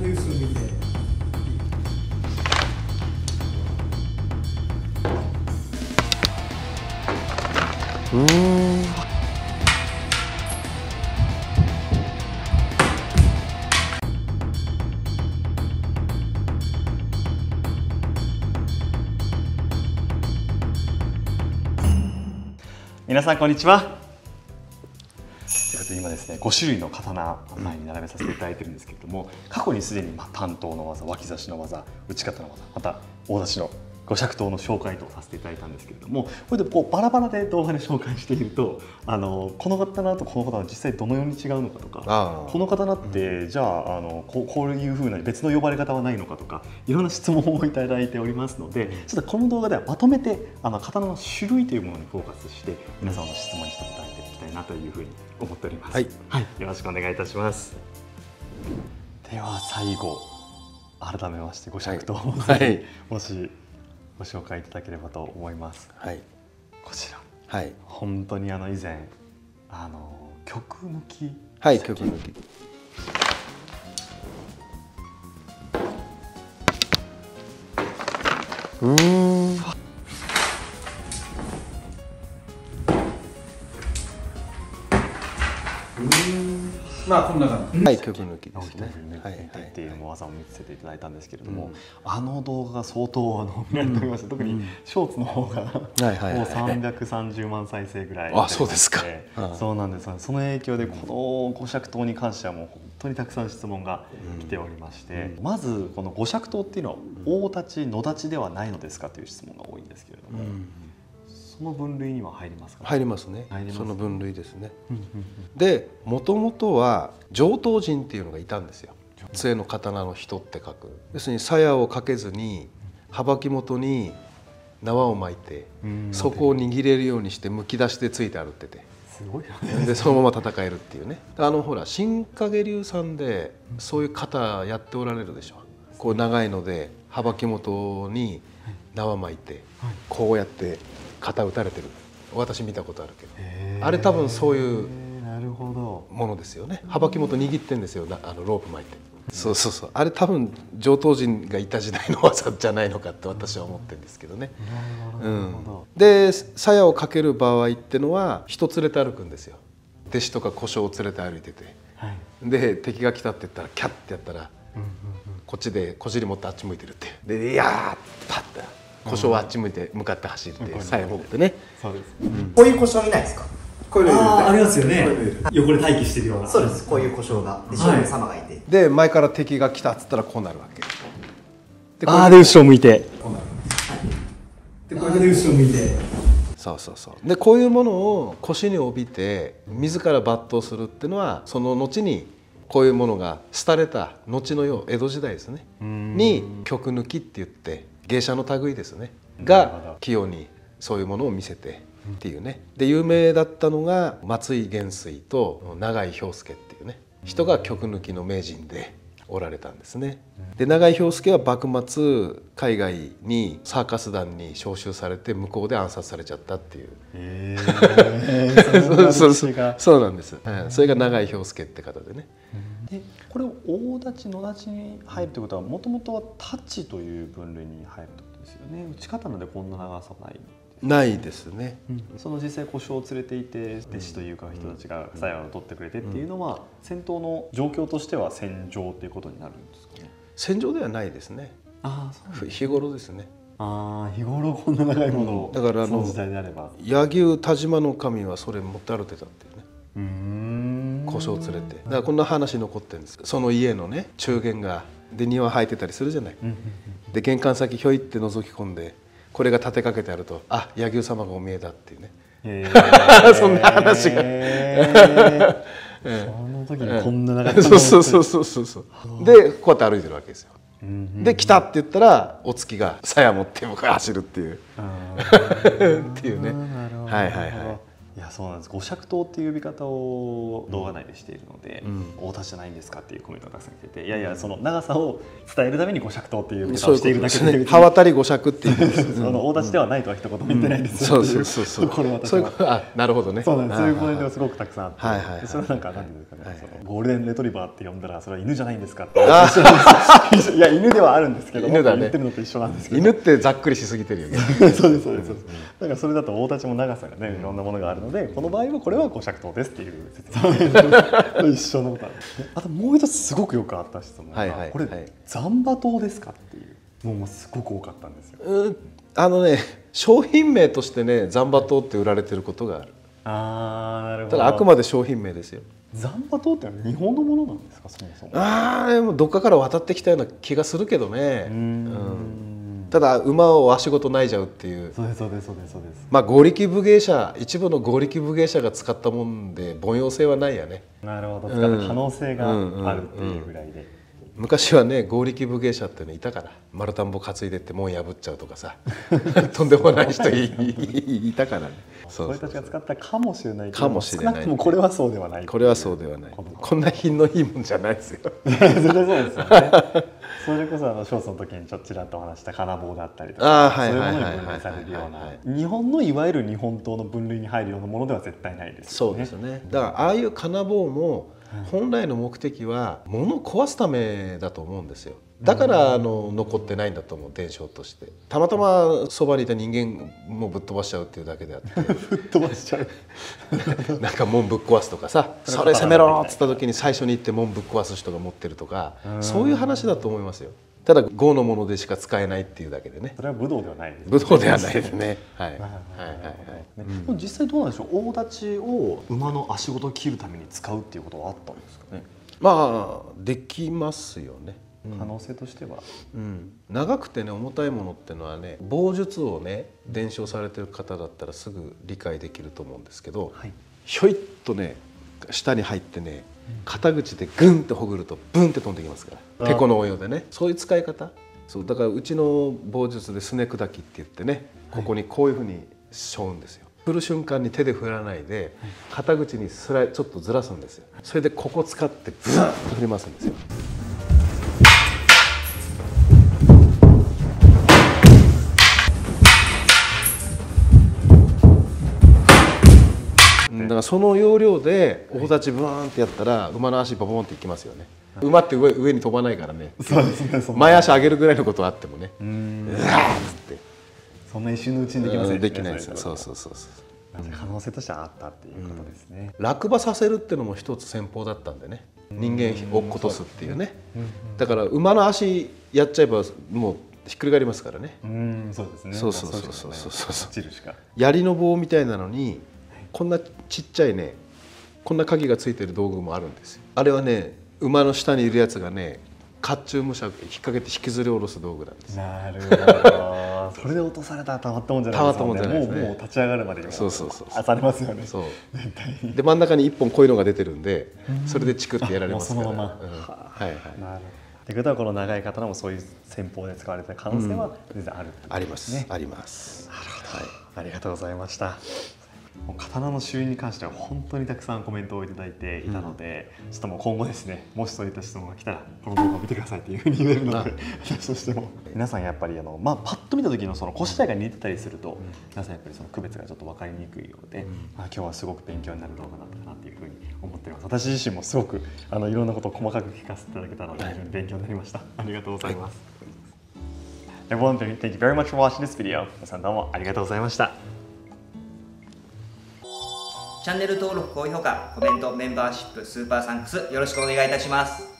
で後ろ向いてうん。皆さんこんにちは。今ですね5種類の刀を前に並べさせていただいてるんですけれども過去にすでにまあ担当の技脇差しの技打ち方の技また大出しの五尺刀の紹介とさせていただいたんですけれどもこれでこうバラバラで動画で紹介しているとあのこの刀とこの刀は実際どのように違うのかとかこの刀ってじゃああのこうこういうふうな別の呼ばれ方はないのかとかいろんな質問をいただいておりますのでちょっとこの動画ではまとめてあの刀の種類というものにフォーカスして皆さんの質問にして答えていきたいなというふうに思っております。はい、よろしくお願いいたします。では最後改めましてご尺刀を、はい。もしご紹介いただければと思います。はい。こちら。はい。本当にあの以前あの曲抜きはい曲抜き。うんまあこんな感じ。はい曲抜きですね。っていう技を見せていただいたんですけれども、うんあの動画が相当あの見られておりました、特にショーツの方が、はいはいはい。もう330万再生ぐらいあそうですか。そうなんです。その影響でこの五尺刀に関してはもう本当にたくさん質問が来ておりまして、まずこの五尺刀っていうのは大立ち野立ちではないのですかという質問が多いんですけれども、うんその分類には入りますか、入りますね。入りますその分類ですね。でもともとは上等人っていうのがいたんですよ。杖の刀の人って書く。要するに鞘をかけずに幅木元に縄を巻いてうん。そこを握れるようにしてむき出してついて歩ってて。すごいでそのまま戦えるっていうね。あのほら新影流さんでそういう型やっておられるでしょ。こう長いので幅木元に縄巻いてこうやって型打たれてる。私見たことあるけど。あれ多分そういうものですよね。幅木元握ってんですよ。なあのロープ巻いて。そうそうそう。あれ多分上等人がいた時代の技じゃないのかって私は思ってるんですけどね、なるほど、なるうんで鞘をかける場合ってのは人連れて歩くんですよ。弟子とか故障を連れて歩いてて。はい。で敵が来たって言ったらキャッてやったらうんうんこっちで小尻持ってあっち向いてるってで「いやー!」パッて故障はあっち向いて向かって走るっていう鞘持ってね。そうです、こういう故障いないですか？こういうああありますよね。横で待機してるようなそうです。こういう故障がではい勝負様がいて、で前から敵が来たっつったらこうなるわけ。でこうああで後ろ向いて。こうなる。でこれで後ろ向いて。そうそうそう。でこういうものを腰に帯びて自ら抜刀するっていうのはその後にこういうものが廃れた後の世江戸時代ですね。ん。に曲抜きって言って芸者の類ですね。が器用にそういうものを見せてっていうね。で有名だったのが松井元帥と永井兵助っていうね。人が曲抜きの名人でおられたんですね。で永井兵助は幕末海外にサーカス団に招集されて向こうで暗殺されちゃったっていう。へえ そうそう。そそうなんです、はい。それが永井兵助って方でね。でこれを大立ち野立ちに入るということはもともとは太刀という分類に入るってことですよね。打ち方なんでこんな長さはないないですね。その実際故障を連れていて弟子というか人たちが鞘を取ってくれてっていうのは戦闘の状況としては戦場っていうことになるんですかね？戦場ではないですね。ああそうふ日頃ですね。ああ日頃こんな長いものを、だからあの時代であれば。柳生田島の神はそれ持って歩いてたっていうね。うーん。故障を連れて。だからこんな話残ってるんですその家のね中間がで庭生えてたりするじゃない。うんうん。で玄関先ひょいって覗き込んでこれが立てかけてあるとあ柳生様がお見えだっていうね。へー。そんな話が。へー。その時にこんな長いそうそうそうそうそう。そうでこうやって歩いてるわけですよ。うんうんで来たって言ったらお月が鞘持って向かい走るっていう。っていうね。はいはいはいいやそうなんです。五尺刀っていう呼び方を動画内でしているので、うん。大田じゃないんですかっていうコメントがたくさん来てていやいやその長さを伝えるために五尺刀っていう呼び方をしているだけでことですね。刃渡り五尺っていう その大田市ではないとは一言も言ってないんです。よそうそうそうそう。これ私は。あなるほどね。そうなんです。そういうコメントはがすごくたくさんあって、はいはいそれはなんか何ですかね、はいそのゴールデンレトリバーって呼んだらそれは犬じゃないんですかって。いや犬ではあるんですけど犬だね。言ってるのと一緒なんですけど。犬ってざっくりしすぎてるよね。そうですそうですそうです。だからそれだと大立ちも長さがねいろんなものがあるのでこの場合はこれは五尺刀ですっていう 説明と一緒のことなんですねあともう一つすごくよくあった質問が、はいはいこれ、はい残馬刀ですかっていうのもすごく多かったんですよ。うんあのね商品名としてねザンバ刀って売られてることがある。あーなるほただあくまで商品名ですよ。残馬刀って日本のものなんですかそもそも。ああでもどっかから渡ってきたような気がするけどね。うーんただ馬を足ごとないじゃうっていう。そうですそうですそうですそうです。まあ合力武芸者一部の合力武芸者が使ったもんで凡庸性はないやね。なるほど。使った可能性があるっていうぐらいで、昔はね合力武芸者ってねいたから丸田んぼ担いでって門破っちゃうとかさ。とんでもない人い いたからね。そう俺たちが使ったかもしれないかもしれない少なくともこれはそうではない。これはそうではない。こんな品のいいもんじゃないですよ。絶対そうですよねそれこそあのショーツの時にちょっとちらっとお話した金棒だったりとかそういうものに分類されるような日本のいわゆる日本刀の分類に入るようなものでは絶対ない。ですよねそうですよねだからああいう金棒も本来の目的は物を壊すためだと思うんですよ。だからあの残ってないんだと思う伝承として。たまたまそばにいた人間もぶっ飛ばしちゃうっていうだけであって。吹っ飛ばしちゃう。なんか門ぶっ壊すとかさ「それ攻めろ!」っつった時に最初に行って門ぶっ壊す人が持ってるとかそういう話だと思いますよただ5のものでしか使えないっていうだけでね。それは武道ではないです武道ではないですね。はい。はいはい実際どうなんでしょう大立ちを馬の足ごと切るために使うっていうことはあったんですかね、まあできますよね。可能性としては。うん、長くてね重たいものってのはね棒術をね伝承されてる方だったらすぐ理解できると思うんですけど、はい。ひょいっとね下に入ってね肩口でグンってほぐるとブンって飛んできますから。あ。ペコの応用でね。そういう使い方。そうだからうちの棒術ですね砕きって言ってねここにこういうふうにしょうんですよ。振る瞬間に手で振らないで肩口にスライちょっとずらすんですよ。それでここ使ってブワッと振りますんですよだからその要領で大立ちブーンってやったら馬の足ボボンっていきますよね。馬って上上に飛ばないからね。そうですね前足上げるぐらいのことはあってもね。ううんわーっつって。そんな一瞬のうちにできませんね。できないですよ。そそううそうそうそう。可能性としてはあったっていうことですね、落馬させるっていうのも一つ戦法だったんでね。人間を落っことすっていうね。だから馬の足やっちゃえばもうひっくり返りますからね。うんそうですね。そうそうそうまあそうしかそうそうない落ちるしか。槍の棒みたいなのにこんなちっちゃいねこんな鍵がついてる道具もあるんですよ。あれはね馬の下にいるやつがね甲冑武者引っ掛けて引きずり下ろす道具なんです。なるほど。それで落とされたらたまったもんじゃないですたまったもうもう立ち上がるまでにもそうそうそうそう。あされますよね。そう。で真ん中に一本こういうのが出てるんでそれでチクってやられますから。そのまま。うん。はいはい。なるほど。ってことはこの長い刀もそういう戦法で使われた可能性は全然ある、あります、ねあります。はい。ありがとうございました。もう刀の修理に関しては本当にたくさんコメントをいただいていたので、ちょっともう今後ですねもしそういった質問が来たらこの動画を見てくださいっていうふうに言えるので私としても。皆さんやっぱりあの、まあ、パッと見た時のその腰体が似てたりすると、皆さんやっぱりその区別がちょっと分かりにくいようで、まあ、今日はすごく勉強になる動画だったかなっていうふうに思っています。私自身もすごくあのいろんなことを細かく聞かせていただけたので非常に勉強になりました。ありがとうございます、Everyone, thank you very much for watching this video. 皆さんどうもありがとうございました。チャンネル登録、高評価、コメント、メンバーシップ、スーパーサンクスよろしくお願いいたします。